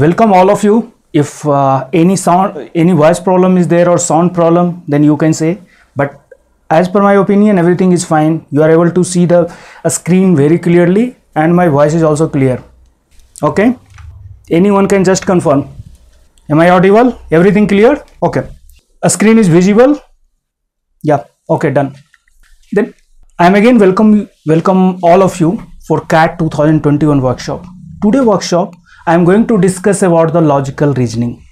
welcome all of you. If uh, any sound any voice problem is there or sound problem then you can say. But as per my opinion everything is fine. You are able to see the a screen very clearly and my voice is also clear. Okay? Anyone can just confirm. Am i audible? Everything clear? Okay. A screen is visible? Yeah. Okay done. Then i am again welcome welcome all of you for cat 2021 workshop. Today workshop i am going to discuss about the logical reasoning.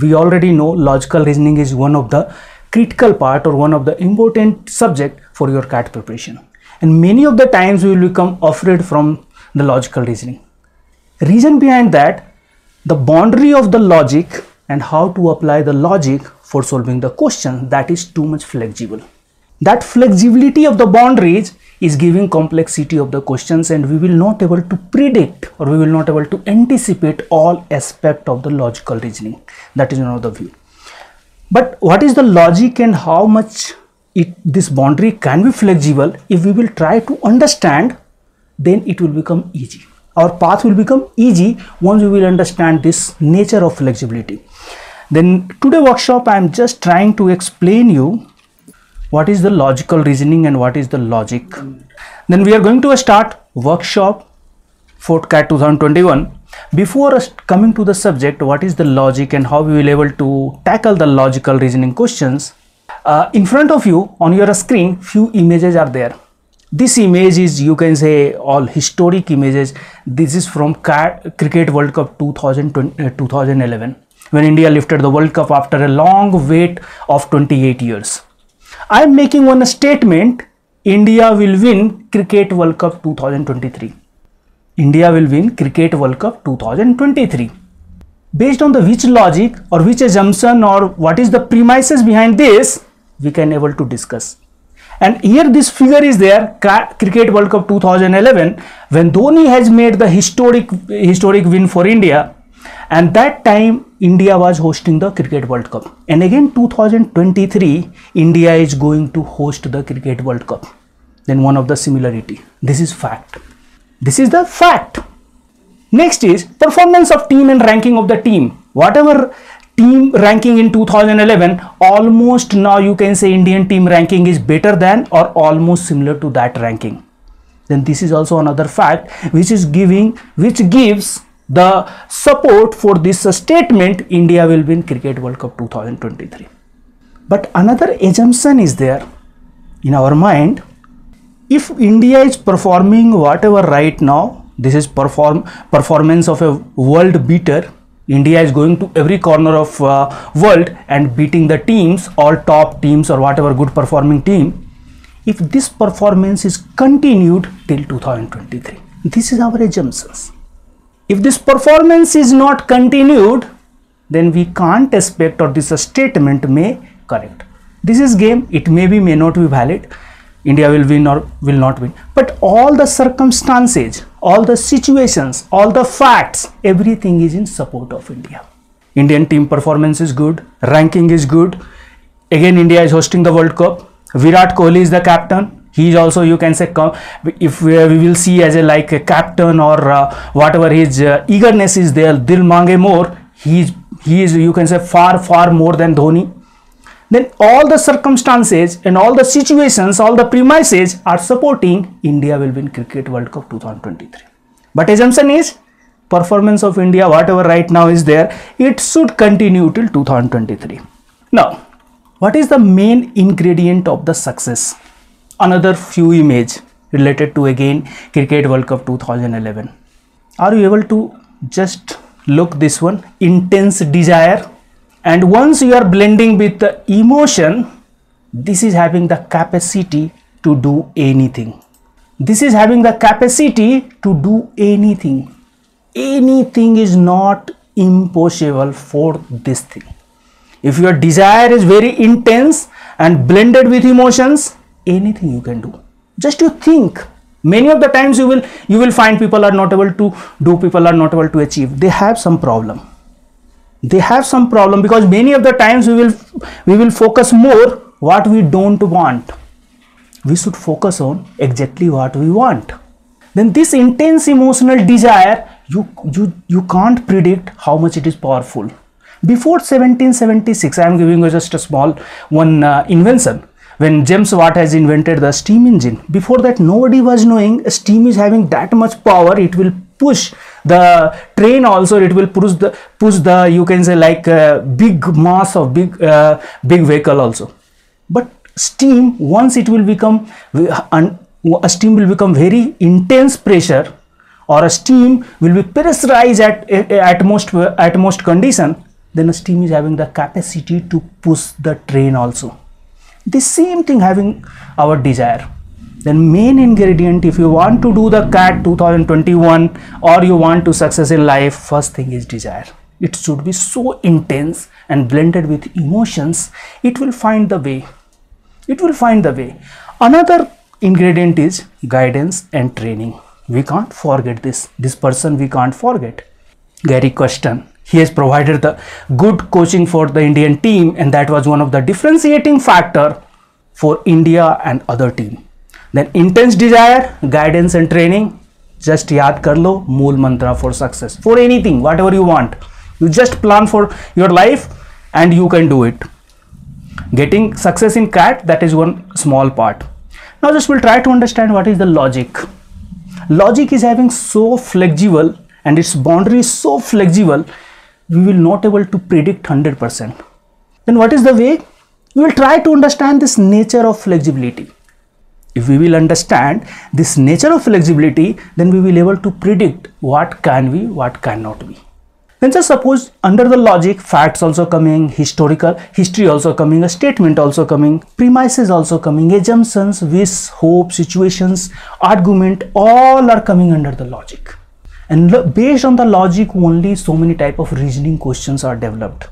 We already know logical reasoning is one of the critical part or one of the important subject for your cat preparation. And many of the times we will become afraid from the logical reasoning. Reason behind that the boundary of the logic and how to apply the logic for solving the question that is too much flexible. That flexibility of the boundaries is giving complexity of the questions and we will not able to predict or we will not able to anticipate all aspect of the logical reasoning. That is another view. But what is the logic and how much it this boundary can be flexible if we will try to understand then it will become easy. Our path will become easy once we will understand this nature of flexibility. Then today workshop i am just trying to explain you what is the logical reasoning and what is the logic? Then we are going to start workshop for cat 2021 before coming to the subject what is the logic and how we will able to tackle the logical reasoning questions? Uh, in front of you on your screen few images are there. This image is you can say all historic images. This is from CAT, cricket world cup 2020, uh, 2011 when india lifted the world cup after a long wait of 28 years i am making one statement. India will win cricket world cup 2023 india will win cricket world cup 2023 based on the which logic or which assumption or what is the premises behind this we can able to discuss. And here this figure is there cricket world cup 2011 when dhoni has made the historic historic win for india. And that time india was hosting the cricket world cup. And again 2023 india is going to host the cricket world cup. Then one of the similarity. This is fact. This is the fact. Next is performance of team and ranking of the team. Whatever team ranking in 2011 almost now you can say indian team ranking is better than or almost similar to that ranking. Then this is also another fact which is giving which gives the support for this statement india will win cricket world cup 2023 but another assumption is there in our mind if india is performing whatever right now this is perform performance of a world beater India is going to every corner of uh, world and beating the teams, all top teams or whatever good performing team. If this performance is continued till 2023, this is our assumptions. If this performance is not continued, then we can't expect or this statement may correct. This is game, it may be, may not be valid. India will win or will not win. But all the circumstances, all the situations, all the facts, everything is in support of India. Indian team performance is good, ranking is good. Again, India is hosting the World Cup. Virat Kohli is the captain. He is also, you can say, if we, we will see as a like a captain or uh, whatever his uh, eagerness is there, dil mange more. He is, he is, you can say, far, far more than Dhoni then all the circumstances and all the situations, all the premises are supporting India will win Cricket World Cup 2023. But assumption is performance of India, whatever right now is there, it should continue till 2023. Now, what is the main ingredient of the success? Another few image related to again Cricket World Cup 2011. Are you able to just look this one? Intense desire and once you are blending with the emotion this is having the capacity to do anything this is having the capacity to do anything anything is not impossible for this thing if your desire is very intense and blended with emotions anything you can do. Just to think. Many of the times you will you will find people are not able to do people are not able to achieve. They have some problem. They have some problem because many of the times we will we will focus more what we don't want. We should focus on exactly what we want. Then this intense emotional desire you you you can't predict how much it is powerful. Before 1776 i am giving you just a small one uh, invention when james watt has invented the steam engine before that nobody was knowing steam is having that much power it will push the train also it will push the push the you can say like uh, big mass of big uh, big vehicle also. But steam once it will become a steam will become very intense pressure or a steam will be pressurized at at most at most condition then a steam is having the capacity to push the train also the same thing having our desire. Then main ingredient if you want to do the cat 2021 or you want to success in life first thing is desire. It should be so intense and blended with emotions it will find the way. It will find the way. Another ingredient is guidance and training. We can't forget this. This person we can't forget. Gary Kirsten he has provided the good coaching for the indian team and that was one of the differentiating factor for india and other team. Then intense desire guidance and training just yaad kar lo mool mantra for success. For anything whatever you want. You just plan for your life and you can do it. Getting success in cat that is one small part. Now just we'll try to understand what is the logic. Logic is having so flexible and its boundary is so flexible we will not able to predict 100% then what is the way? We will try to understand this nature of flexibility. If we will understand this nature of flexibility then we will able to predict what can be what cannot be. Then just suppose under the logic facts also coming historical history also coming a statement also coming premises also coming assumptions wish hope situations argument all are coming under the logic and based on the logic only so many type of reasoning questions are developed.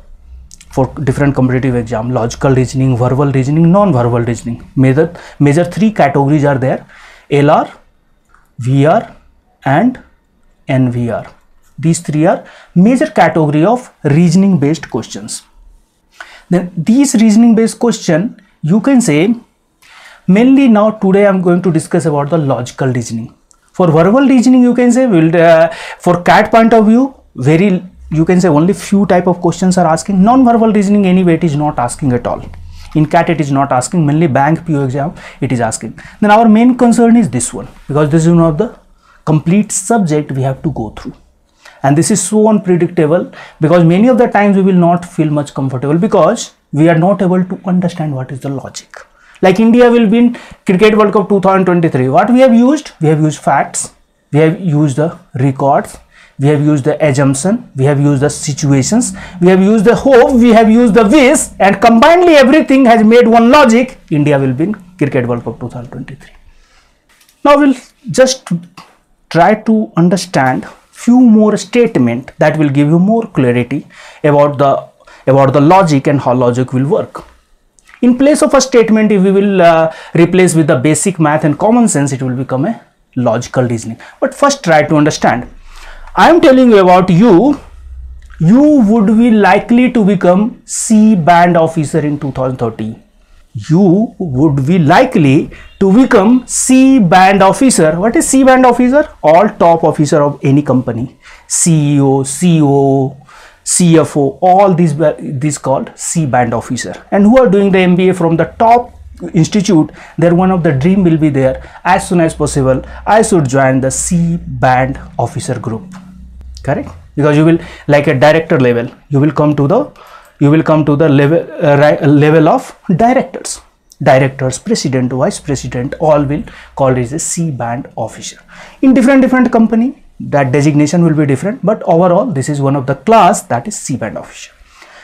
For different competitive exam logical reasoning verbal reasoning non-verbal reasoning. Major major three categories are there. Lr vr and nvr these three are major category of reasoning based questions. Then these reasoning based question you can say mainly now today i'm going to discuss about the logical reasoning for verbal reasoning you can say will uh, for cat point of view very you can say only few type of questions are asking. Non-verbal reasoning anyway it is not asking at all. In cat it is not asking. Mainly bank PO exam it is asking. Then our main concern is this one because this is one of the complete subject we have to go through. And this is so unpredictable because many of the times we will not feel much comfortable because we are not able to understand what is the logic like india will be in cricket world cup 2023 what we have used? We have used facts. We have used the records. We have used the assumption. We have used the situations. We have used the hope. We have used the wish. And combinedly everything has made one logic. India will win cricket world cup 2023 now we'll just try to understand few more statement that will give you more clarity about the about the logic and how logic will work in place of a statement if we will uh, replace with the basic math and common sense it will become a logical reasoning but first try to understand I am telling you about you, you would be likely to become C band officer in 2030. You would be likely to become C band officer. What is C band officer? All top officer of any company. CEO, CEO, CFO, all these these called C band officer. And who are doing the MBA from the top institute, their one of the dream will be there as soon as possible. I should join the C band officer group correct because you will like a director level you will come to the you will come to the level uh, level of directors directors president vice president all will call it a c band officer in different different company that designation will be different but overall this is one of the class that is c band officer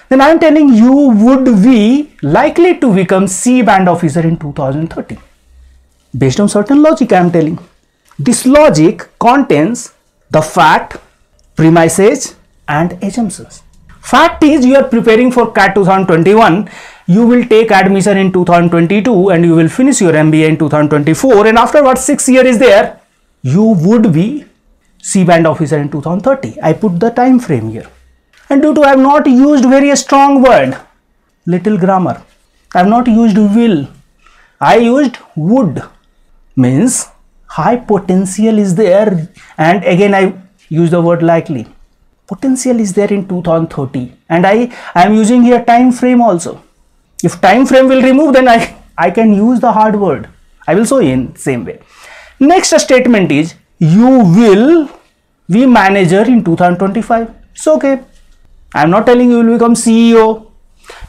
then i am telling you would be likely to become c band officer in 2030 based on certain logic i am telling. This logic contains the fact premises and assumptions. Fact is you are preparing for CAT 2021, you will take admission in 2022 and you will finish your MBA in 2024 and after what 6 year is there, you would be C-band officer in 2030. I put the time frame here. And due to I have not used very strong word, little grammar, I have not used will, I used would, means high potential is there. And again I use the word likely. Potential is there in 2030 and i i am using here time frame also. If time frame will remove then i i can use the hard word. I will show in same way. Next statement is you will be manager in 2025 it's okay. I am not telling you will become ceo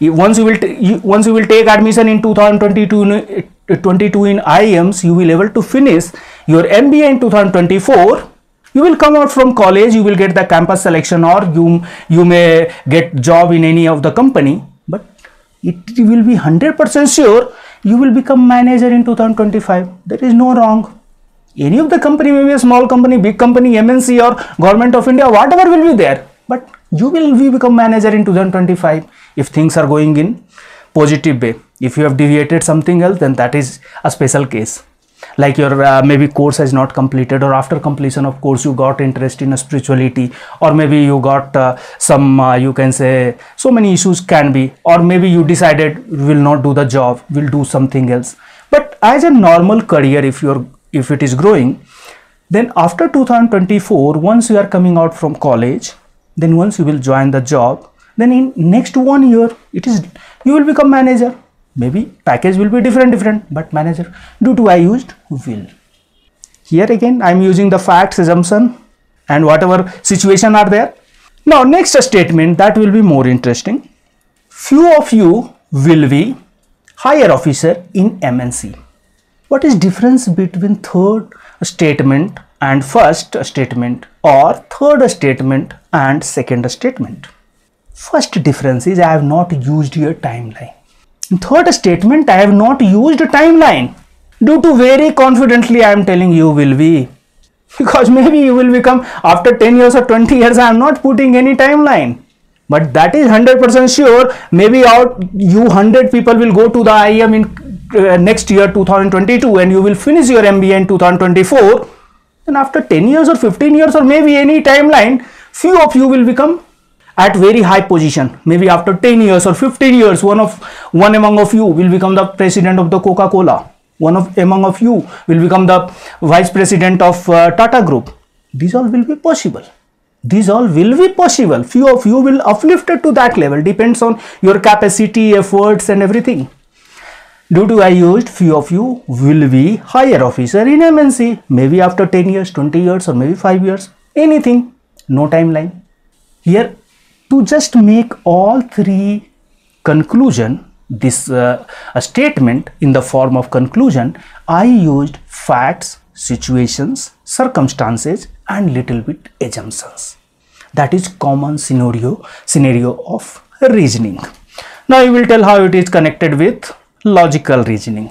once you will once you will take admission in 2022 in, 22 in uh, IIMs you will able to finish your MBA in 2024 you will come out from college you will get the campus selection or you you may get job in any of the company. But it will be 100% sure you will become manager in 2025 there is no wrong any of the company maybe a small company big company mnc or government of india whatever will be there. But you will be become manager in 2025 if things are going in positive way. If you have deviated something else then that is a special case. Like your uh, maybe course has not completed or after completion of course you got interest in a spirituality or maybe you got uh, some uh, you can say so many issues can be or maybe you decided will not do the job will do something else. But as a normal career if you're if it is growing then after 2024 once you are coming out from college then once you will join the job then in next one year it is you will become manager. Maybe package will be different different but manager due to i used will. Here again i am using the facts assumption and whatever situation are there. Now next statement that will be more interesting. Few of you will be higher officer in mnc what is difference between third statement and first statement or third statement and second statement? First difference is i have not used your timeline. In third statement i have not used a timeline due to very confidently i am telling you will be. Because maybe you will become after 10 years or 20 years i am not putting any timeline. But that is 100% sure. Maybe out you 100 people will go to the IIM in uh, next year 2022 and you will finish your MBA in 2024 and after 10 years or 15 years or maybe any timeline few of you will become at very high position. Maybe after 10 years or 15 years one of one among of you will become the president of the coca-cola. One of among of you will become the vice president of uh, tata group. These all will be possible. These all will be possible. Few of you will uplifted to that level. Depends on your capacity efforts and everything due to i used few of you will be higher officer in mnc maybe after 10 years 20 years or maybe 5 years. Anything. No timeline. Here to just make all three conclusion this uh, statement in the form of conclusion i used facts situations circumstances and little bit assumptions. That is common scenario scenario of reasoning. Now you will tell how it is connected with logical reasoning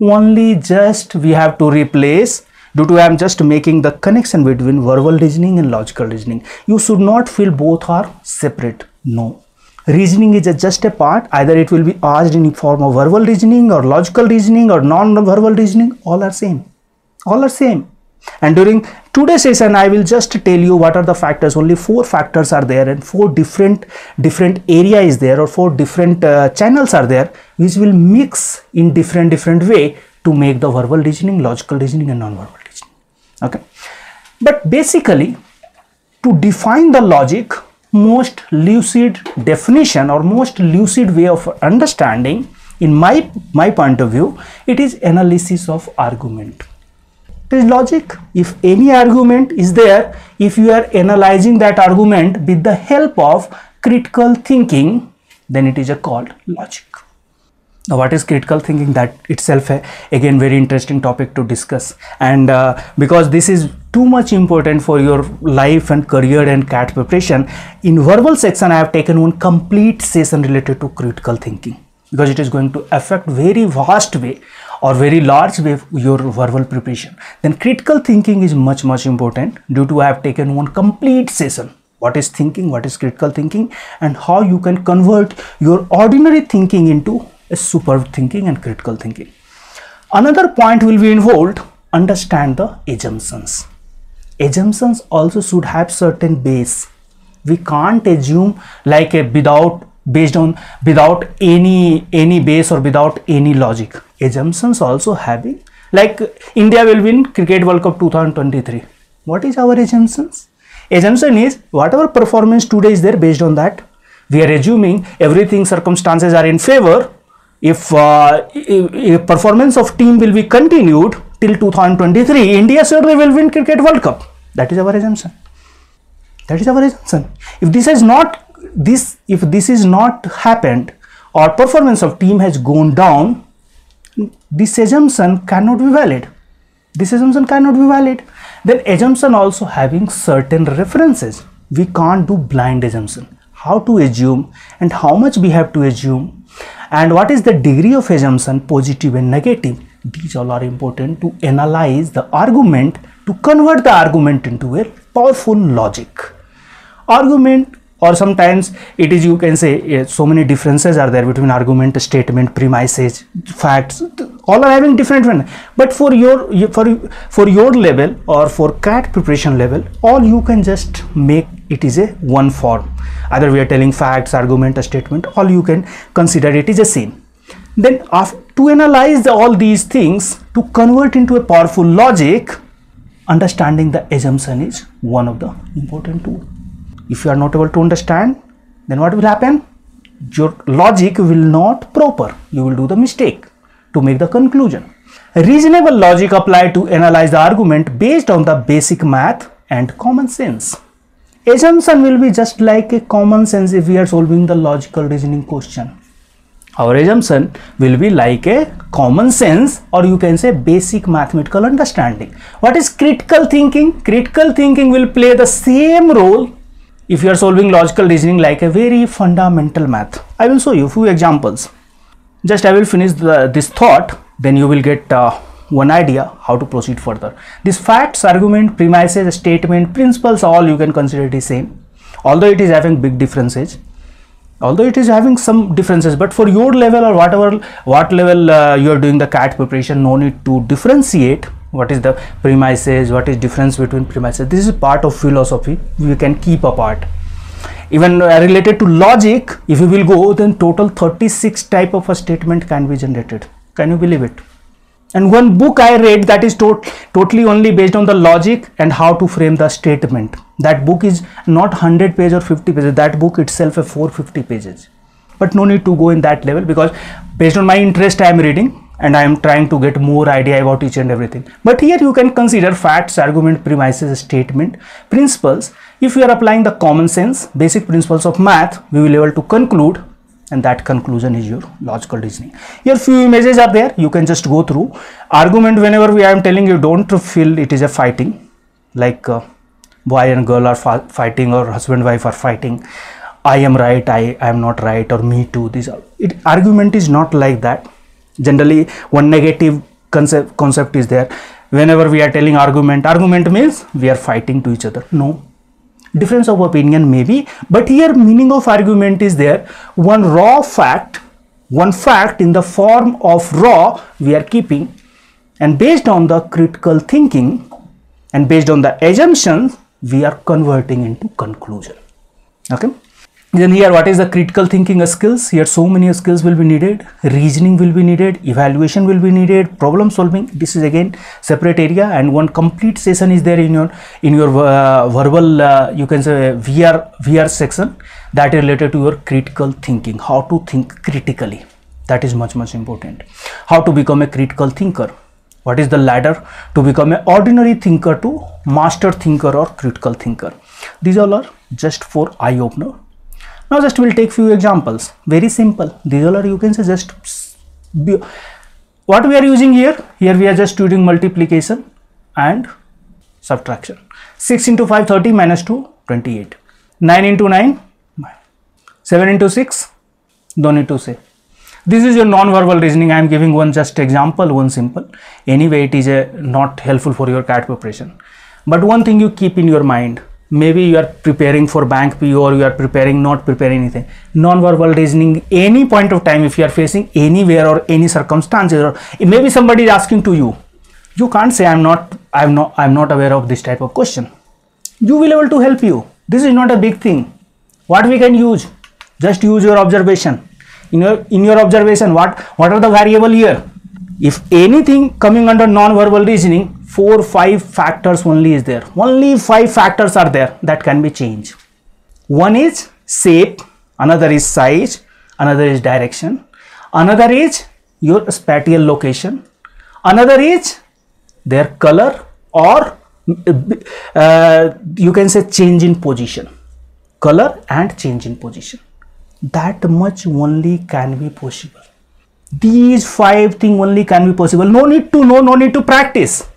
only just we have to replace due to I am just making the connection between verbal reasoning and logical reasoning. You should not feel both are separate. No. Reasoning is a just a part. Either it will be asked in form of verbal reasoning or logical reasoning or non-verbal reasoning. All are same. All are same. And during today's session, I will just tell you what are the factors. Only four factors are there and four different different area is there or four different uh, channels are there which will mix in different different way to make the verbal reasoning, logical reasoning and non-verbal reasoning. okay but basically to define the logic most lucid definition or most lucid way of understanding in my my point of view it is analysis of argument is logic. If any argument is there if you are analyzing that argument with the help of critical thinking then it is a called logic. Now what is critical thinking? That itself uh, again very interesting topic to discuss. And uh, because this is too much important for your life and career and cat preparation in verbal section i have taken one complete session related to critical thinking. Because it is going to affect very vast way or very large way your verbal preparation then critical thinking is much much important due to i have taken one complete session what is thinking what is critical thinking and how you can convert your ordinary thinking into a superb thinking and critical thinking. Another point will be involved understand the assumptions. Assumptions also should have certain base. We can't assume like a without based on without any any base or without any logic. Assumptions also having like India will win Cricket World Cup 2023. What is our assumptions? assumption is whatever performance today is there based on that we are assuming everything circumstances are in favor if, uh, if, if performance of team will be continued till 2023 india certainly will win cricket world cup that is our assumption that is our assumption if this is not this if this is not happened or performance of team has gone down this assumption cannot be valid. This assumption cannot be valid. Then assumption also having certain references. We can't do blind assumption. How to assume and how much we have to assume? And what is the degree of assumption positive and negative? These all are important to analyze the argument to convert the argument into a powerful logic. Argument or sometimes it is you can say eh, so many differences are there between argument statement premises facts. All are having different one. But for your for for your level or for cat preparation level all you can just make it is a one form. Either we are telling facts argument statement all you can consider it is a same. Then to analyze all these things to convert into a powerful logic understanding the assumption is one of the important tool if you are not able to understand then what will happen? Your logic will not proper. You will do the mistake to make the conclusion. Reasonable logic applied to analyze the argument based on the basic math and common sense. Assumption will be just like a common sense if we are solving the logical reasoning question. Our assumption will be like a common sense or you can say basic mathematical understanding. What is critical thinking? Critical thinking will play the same role if you are solving logical reasoning like a very fundamental math. I will show you few examples. Just I will finish the, this thought, then you will get uh, one idea how to proceed further. These facts, argument, premises, statement, principles, all you can consider the same. Although it is having big differences, although it is having some differences, but for your level or whatever, what level uh, you are doing the CAT preparation, no need to differentiate what is the premises? What is difference between premises? This is part of philosophy. We can keep apart. Even uh, related to logic if you will go then total 36 type of a statement can be generated. Can you believe it? And one book i read that is to totally only based on the logic and how to frame the statement. That book is not 100 page or 50 pages. That book itself is 450 pages. But no need to go in that level because based on my interest i am reading and I am trying to get more idea about each and everything. But here you can consider facts, argument, premises, statement, principles. If you are applying the common sense, basic principles of math, we will be able to conclude and that conclusion is your logical reasoning. Here few images are there, you can just go through. Argument whenever we I am telling you don't feel it is a fighting like uh, boy and girl are fighting or husband wife are fighting. I am right, I, I am not right or me too. This it, argument is not like that generally one negative concept concept is there. Whenever we are telling argument argument means we are fighting to each other. No. Difference of opinion maybe but here meaning of argument is there. One raw fact one fact in the form of raw we are keeping and based on the critical thinking and based on the assumptions we are converting into conclusion. Okay then here what is the critical thinking skills? Here so many skills will be needed. Reasoning will be needed. Evaluation will be needed. Problem solving this is again separate area. And one complete session is there in your in your uh, verbal uh, you can say vr vr section that is related to your critical thinking how to think critically. That is much much important. How to become a critical thinker. What is the ladder to become an ordinary thinker to master thinker or critical thinker? These all are just for eye opener now just we'll take few examples. Very simple. These all are you can say just what we are using here here we are just doing multiplication and subtraction. 6 into 5 30 minus 2 28 9 into 9 7 into 6 don't need to say. This is your non-verbal reasoning. I am giving one just example one simple. Anyway it is a not helpful for your cat preparation. But one thing you keep in your mind maybe you are preparing for bank PO or you are preparing not preparing anything. Non-verbal reasoning any point of time if you are facing anywhere or any circumstances or maybe somebody is asking to you you can't say i'm not i'm not i'm not aware of this type of question. You will able to help you. This is not a big thing. What we can use? Just use your observation. In your in your observation what what are the variable here? If anything coming under non-verbal reasoning four five factors only is there. Only five factors are there that can be changed. One is shape another is size another is direction another is your spatial location another is their color or uh, you can say change in position color and change in position. That much only can be possible. These five things only can be possible. No need to know no need to practice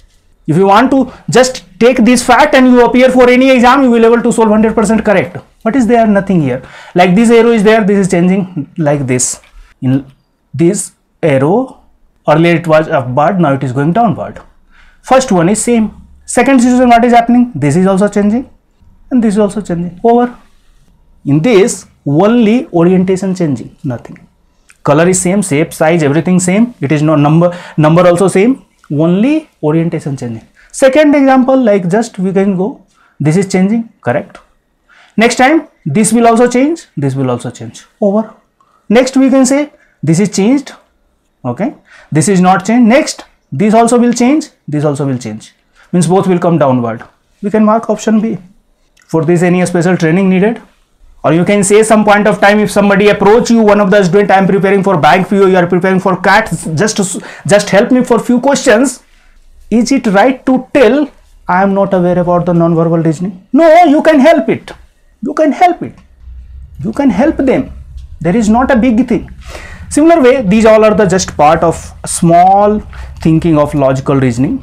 if you want to just take this fact and you appear for any exam you will able to solve 100% correct. But is there nothing here? Like this arrow is there this is changing like this. In this arrow earlier it was upward now it is going downward. First one is same. Second situation what is happening? This is also changing and this is also changing. Over. In this only orientation changing nothing. Color is same shape size everything same. It is no number number also same only orientation changing. Second example like just we can go this is changing correct. Next time this will also change this will also change over. Next we can say this is changed okay. This is not changed next this also will change this also will change. Means both will come downward. We can mark option b. For this any special training needed or you can say some point of time if somebody approach you one of the student i am preparing for bank PO you are preparing for cat just just help me for few questions. Is it right to tell i am not aware about the non-verbal reasoning no you can help it. You can help it. You can help them. There is not a big thing. Similar way these all are the just part of small thinking of logical reasoning.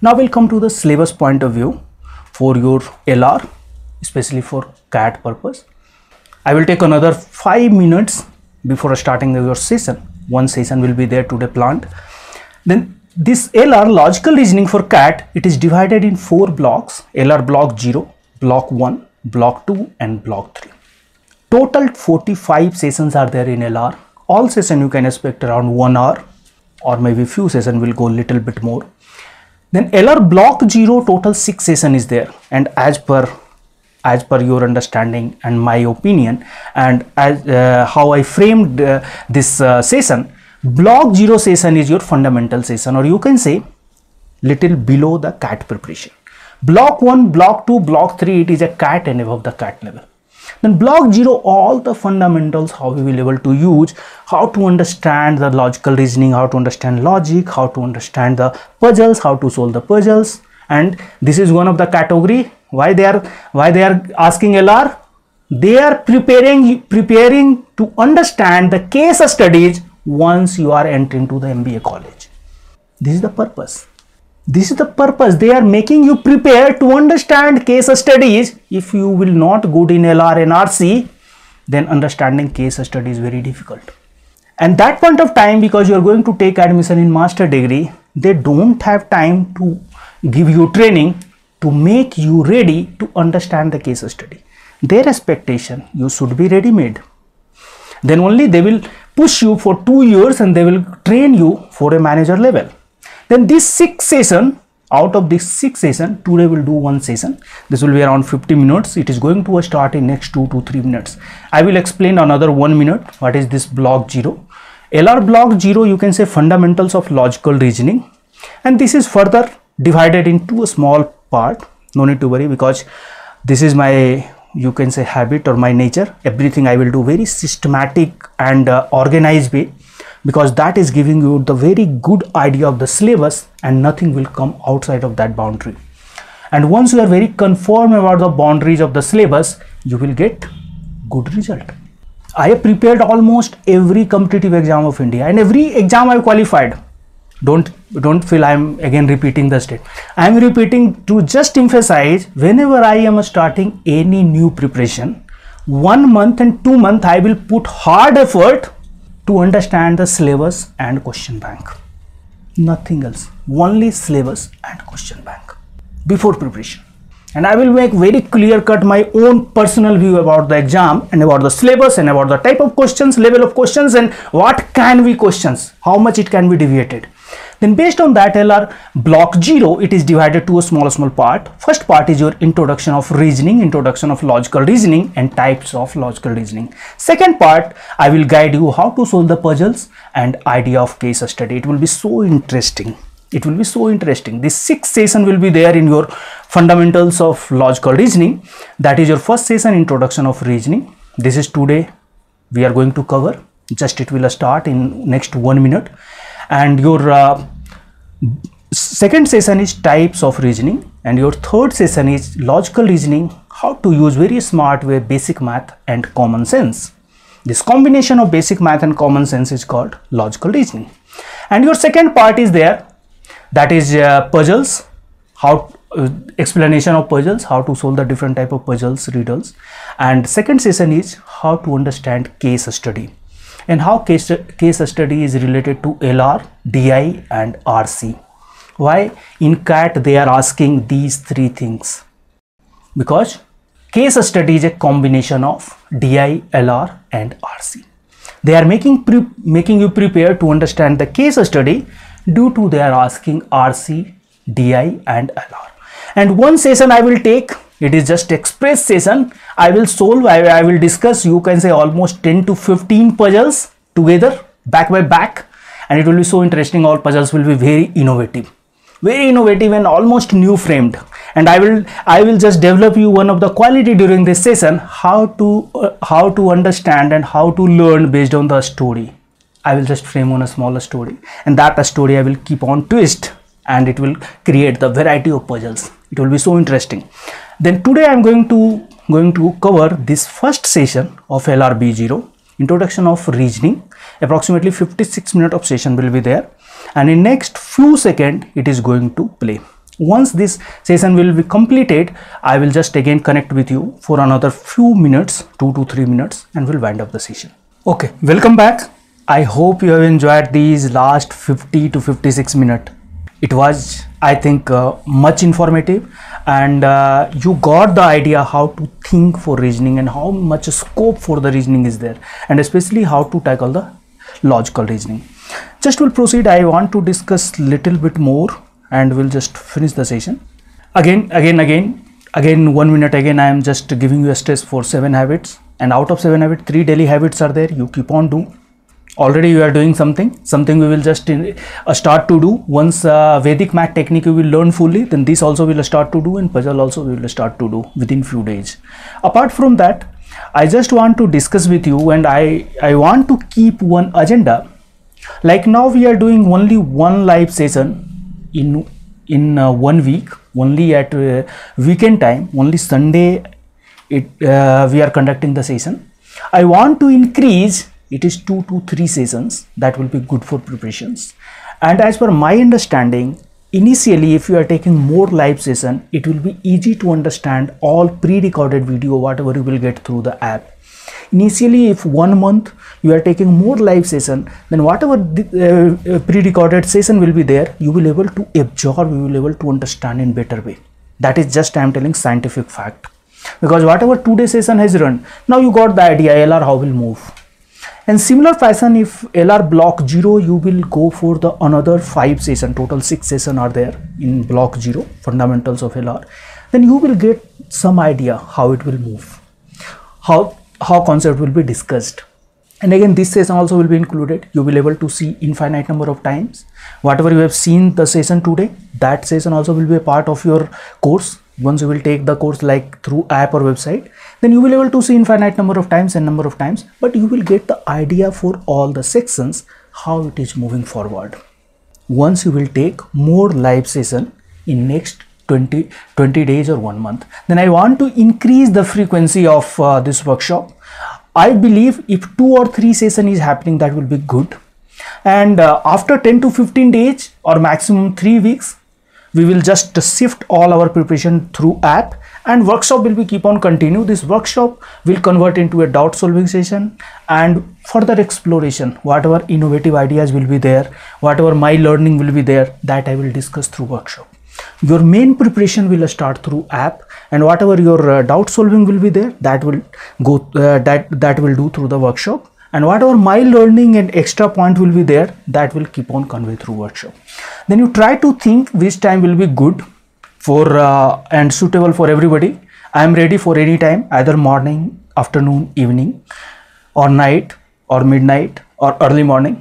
Now we'll come to the syllabus point of view for your lr especially for CAT purpose. I will take another 5 minutes before starting your session. One session will be there today planned. Then this LR logical reasoning for CAT, it is divided in 4 blocks. LR block 0, block 1, block 2 and block 3. Total 45 sessions are there in LR. All session you can expect around 1 hour or maybe few session will go little bit more. Then LR block 0 total 6 session is there and as per as per your understanding and my opinion. And as uh, how I framed uh, this uh, session block 0 session is your fundamental session or you can say little below the cat preparation. Block 1 block 2 block 3 it is a cat and above the cat level. Then block 0 all the fundamentals how we will able to use how to understand the logical reasoning how to understand logic how to understand the puzzles how to solve the puzzles. And this is one of the category why they are why they are asking lr they are preparing preparing to understand the case studies once you are entering to the mba college. This is the purpose. This is the purpose. They are making you prepare to understand case studies. If you will not good in lr and rc then understanding case study is very difficult. And that point of time because you are going to take admission in master degree they don't have time to give you training to make you ready to understand the case study. Their expectation, you should be ready made. Then only they will push you for two years and they will train you for a manager level. Then this six session, out of this six session, today will do one session. This will be around 50 minutes. It is going to start in next two to three minutes. I will explain another one minute. What is this block zero? LR block zero, you can say fundamentals of logical reasoning. And this is further divided into a small part. No need to worry because this is my you can say habit or my nature. Everything i will do very systematic and uh, organized way because that is giving you the very good idea of the syllabus and nothing will come outside of that boundary. And once you are very confirmed about the boundaries of the syllabus you will get good result. I have prepared almost every competitive exam of india and every exam i qualified don't don't feel i'm again repeating the state. I'm repeating to just emphasize whenever i am starting any new preparation one month and two month i will put hard effort to understand the syllabus and question bank. Nothing else. Only syllabus and question bank before preparation. And I will make very clear cut my own personal view about the exam and about the syllabus and about the type of questions, level of questions and what can be questions, how much it can be deviated. Then based on that LR block 0, it is divided to a small small part. First part is your introduction of reasoning, introduction of logical reasoning and types of logical reasoning. Second part, I will guide you how to solve the puzzles and idea of case study. It will be so interesting it will be so interesting this sixth session will be there in your fundamentals of logical reasoning that is your first session introduction of reasoning this is today we are going to cover just it will start in next one minute and your uh, second session is types of reasoning. And your third session is logical reasoning how to use very smart way basic math and common sense. This combination of basic math and common sense is called logical reasoning. And your second part is there that is uh, puzzles. How uh, explanation of puzzles how to solve the different type of puzzles riddles. And second session is how to understand case study and how case, case study is related to LR, DI and RC. Why? In CAT they are asking these three things because case study is a combination of DI, LR and RC. They are making, making you prepare to understand the case study due to they are asking RC, DI and LR. And one session I will take it is just express session. I will solve I, I, will discuss you can say almost 10 to 15 puzzles together back by back. And it will be so interesting all puzzles will be very innovative. Very innovative and almost new framed. And i will i will just develop you one of the quality during this session how to uh, how to understand and how to learn based on the story. I will just frame on a smaller story. And that story i will keep on twist and it will create the variety of puzzles it will be so interesting. Then today I am going to going to cover this first session of LRB0 introduction of reasoning. Approximately 56 minutes of session will be there. And in next few second it is going to play. Once this session will be completed i will just again connect with you for another few minutes two to three minutes and we'll wind up the session. Okay welcome back. I hope you have enjoyed these last 50 to 56 minutes it was i think uh, much informative and uh, you got the idea how to think for reasoning and how much scope for the reasoning is there and especially how to tackle the logical reasoning. Just will proceed. I want to discuss little bit more and we'll just finish the session. Again again again again one minute again i am just giving you a stress for seven habits and out of seven habits three daily habits are there. You keep on doing already you are doing something something we will just in, uh, start to do. Once uh, vedic math technique you will learn fully then this also will start to do and puzzle also we will start to do within few days. Apart from that i just want to discuss with you and i i want to keep one agenda. Like now we are doing only one live session in in uh, one week only at uh, weekend time only sunday it uh, we are conducting the session. I want to increase it is two to three sessions that will be good for preparations. And as per my understanding initially if you are taking more live session it will be easy to understand all pre-recorded video whatever you will get through the app. Initially if one month you are taking more live session then whatever uh, uh, pre-recorded session will be there you will able to absorb you will able to understand in better way. That is just i am telling scientific fact. Because whatever two day session has run now you got the idea lr how will move in similar fashion, if LR block 0, you will go for the another 5 session, total 6 session are there in block 0, fundamentals of LR. Then you will get some idea how it will move, how, how concept will be discussed. And again, this session also will be included. You will be able to see infinite number of times. Whatever you have seen the session today, that session also will be a part of your course once you will take the course like through app or website then you will able to see infinite number of times and number of times but you will get the idea for all the sections how it is moving forward. Once you will take more live session in next 20 20 days or one month then i want to increase the frequency of uh, this workshop. I believe if two or three session is happening that will be good. And uh, after 10 to 15 days or maximum 3 weeks we will just shift all our preparation through app and workshop will be keep on continue. This workshop will convert into a doubt solving session and further exploration. Whatever innovative ideas will be there whatever my learning will be there that i will discuss through workshop. Your main preparation will start through app and whatever your uh, doubt solving will be there that will go uh, that that will do through the workshop and whatever my learning and extra point will be there that will keep on convey through workshop. Then you try to think which time will be good for uh, and suitable for everybody. I am ready for any time either morning afternoon evening or night or midnight or early morning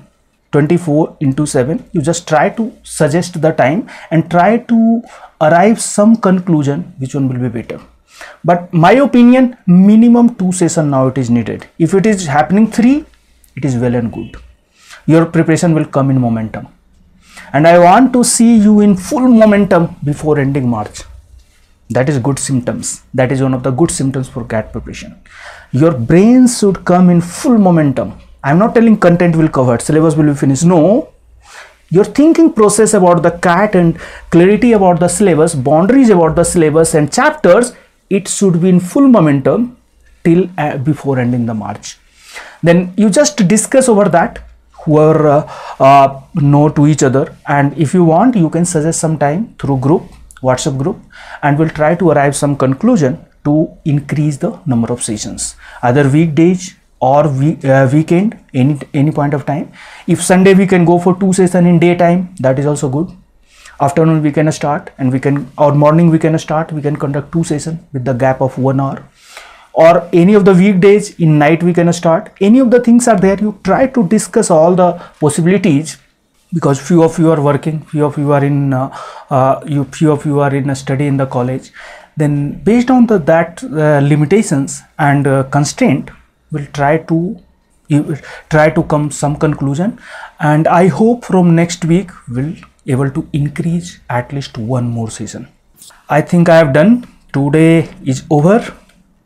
24 into 7 you just try to suggest the time and try to arrive some conclusion which one will be better but my opinion minimum two session now it is needed. If it is happening three it is well and good. Your preparation will come in momentum. And i want to see you in full momentum before ending march. That is good symptoms. That is one of the good symptoms for cat preparation. Your brain should come in full momentum. I'm not telling content will cover syllabus will be finished. No. Your thinking process about the cat and clarity about the syllabus boundaries about the syllabus and chapters it should be in full momentum till uh, before ending the march. Then you just discuss over that whoever uh, uh, know to each other. And if you want you can suggest some time through group whatsapp group and we'll try to arrive some conclusion to increase the number of sessions either weekdays or uh, weekend any any point of time. If sunday we can go for two session in daytime that is also good afternoon we can start and we can or morning we can start. We can conduct two session with the gap of one hour. Or any of the weekdays in night we can start. Any of the things are there. You try to discuss all the possibilities because few of you are working few of you are in uh, uh, you few of you are in a study in the college. Then based on the that uh, limitations and uh, constraint we'll try to try to come some conclusion and i hope from next week we'll able to increase at least one more season. i think i have done. Today is over.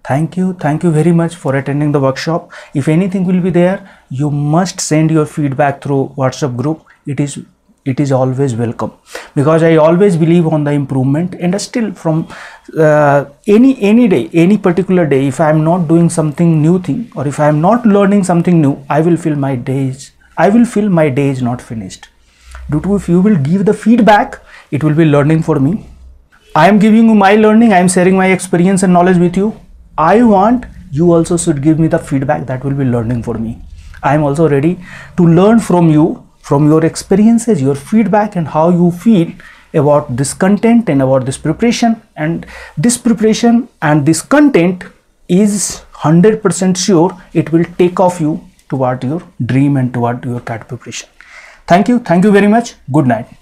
Thank you. Thank you very much for attending the workshop. If anything will be there you must send your feedback through whatsapp group. It is it is always welcome. Because i always believe on the improvement and still from uh, any any day any particular day if i am not doing something new thing or if i am not learning something new i will feel my days i will feel my day is not finished. Due to if you will give the feedback it will be learning for me. I am giving you my learning. I am sharing my experience and knowledge with you. I want you also should give me the feedback that will be learning for me. I am also ready to learn from you from your experiences, your feedback and how you feel about this content and about this preparation. And this preparation and this content is 100% sure it will take off you toward your dream and toward your CAT preparation. Thank you. Thank you very much. Good night.